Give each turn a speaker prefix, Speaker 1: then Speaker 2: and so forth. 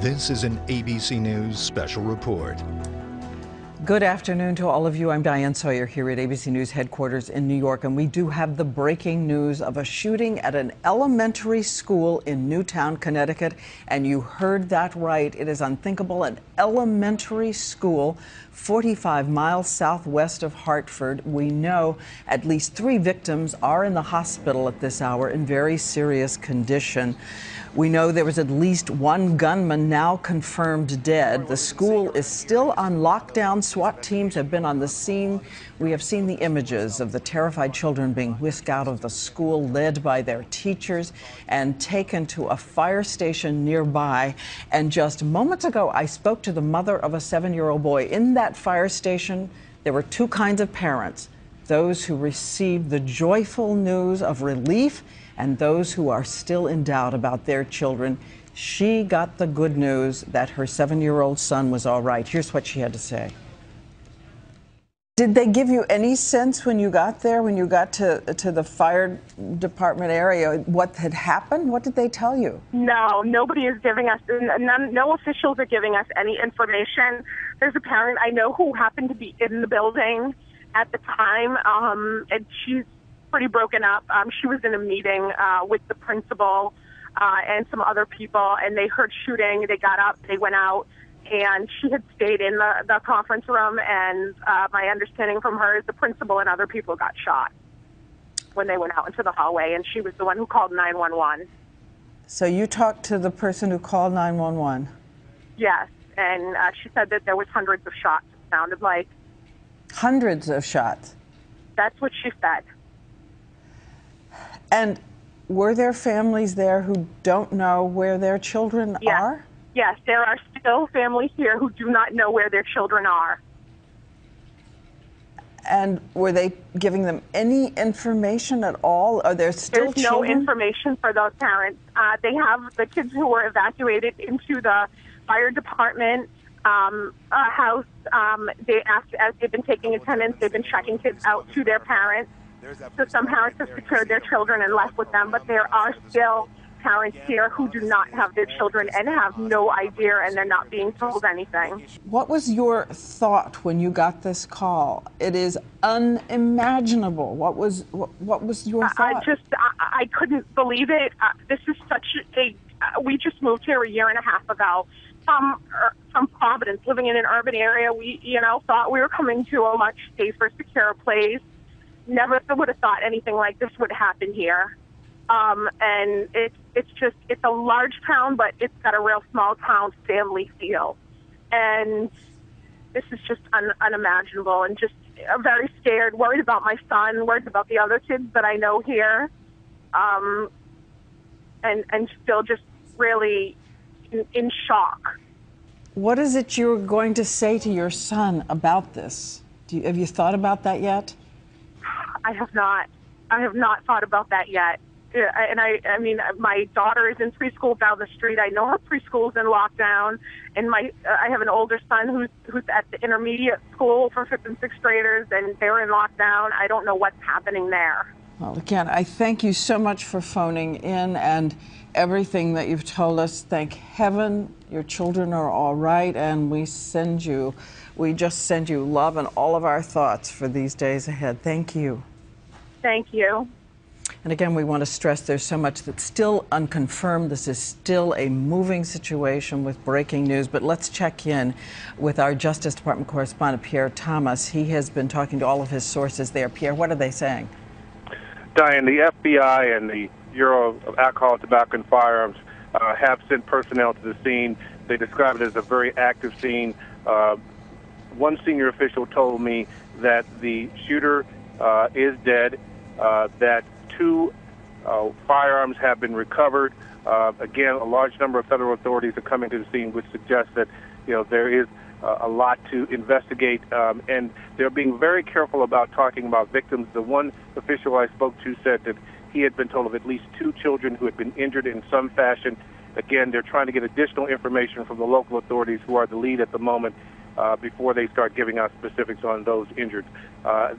Speaker 1: This is an ABC News special report.
Speaker 2: Good afternoon to all of you. I'm Diane Sawyer here at ABC News headquarters in New York, and we do have the breaking news of a shooting at an elementary school in Newtown, Connecticut. And you heard that right. It is unthinkable. An elementary school 45 miles southwest of Hartford. We know at least three victims are in the hospital at this hour in very serious condition. We know there was at least one gunman now confirmed dead. The school is still on lockdown. SWAT teams have been on the scene. We have seen the images of the terrified children being whisked out of the school, led by their teachers, and taken to a fire station nearby. And just moments ago, I spoke to the mother of a seven year old boy. In that fire station, there were two kinds of parents those who received the joyful news of relief and those who are still in doubt about their children. She got the good news that her seven year old son was all right. Here's what she had to say. Did they give you any sense when you got there, when you got to, to the fire department area, what had happened? What did they tell you?
Speaker 3: No, nobody is giving us, none, no officials are giving us any information. There's a parent I know who happened to be in the building at the time, um, and she's pretty broken up. Um, she was in a meeting uh, with the principal uh, and some other people, and they heard shooting. They got up, they went out, and she had stayed in the, the conference room. And uh, my understanding from her is the principal and other people got shot when they went out into the hallway, and she was the one who called 911.
Speaker 2: So you talked to the person who called 911?
Speaker 3: Yes, and uh, she said that there was hundreds of shots. It sounded like
Speaker 2: hundreds of shots.
Speaker 3: That's what she said.
Speaker 2: And were there families there who don't know where their children
Speaker 3: yes.
Speaker 2: are?
Speaker 3: Yes, there are still families here who do not know where their children are.
Speaker 2: And were they giving them any information at all? Are there still
Speaker 3: There's
Speaker 2: children?
Speaker 3: no information for those parents. Uh, they have the kids who were evacuated into the fire department um, uh, house. Um, they asked, as they've been taking attendance, they've been checking kids out to their parents. So some parents have secured their children and left with them, but there are still parents here who do not have their children and have no idea and they're not being told anything.
Speaker 2: What was your thought when you got this call? It is unimaginable. What was what, what was your thought?
Speaker 3: I just I, I couldn't believe it. Uh, this is such a uh, we just moved here a year and a half ago from er, from Providence, living in an urban area. We you know thought we were coming to a much safer, secure place never would have thought anything like this would happen here. Um, and it's it's just it's a large town, but it's got a real small town family feel, and this is just un, unimaginable. And just I'm very scared, worried about my son, worried about the other kids that I know here, um, and and still just really in, in shock.
Speaker 2: What is it you're going to say to your son about this? You, have you thought about that yet?
Speaker 3: I have not. I have not thought about that yet. And I, I mean, my daughter is in preschool down the street. I know her preschool's in lockdown, and my, uh, I have an older son who's who's at the intermediate school for fifth and sixth graders, and they're in lockdown. I don't know what's happening there.
Speaker 2: Well, again, I thank you so much for phoning in and everything that you've told us. Thank heaven your children are all right, and we send you, we just send you love and all of our thoughts for these days ahead. Thank you.
Speaker 3: Thank you.
Speaker 2: And again, we want to stress there's so much that's still unconfirmed. This is still a moving situation with breaking news. But let's check in with our Justice Department correspondent, Pierre Thomas. He has been talking to all of his sources there. Pierre, what are they saying?
Speaker 4: Diane, the FBI and the Bureau of Alcohol, Tobacco, and Firearms uh, have sent personnel to the scene. They describe it as a very active scene. Uh, one senior official told me that the shooter uh, is dead, uh, that two uh, firearms have been recovered. Uh, again, a large number of federal authorities are coming to the scene, which suggests that you know there is uh, a lot to investigate, um, and they're being very careful about talking about victims. The one official I spoke to said that he had been told of at least two children who had been injured in some fashion. Again, they're trying to get additional information from the local authorities who are the lead at the moment uh, before they start giving out specifics on those injured. Uh,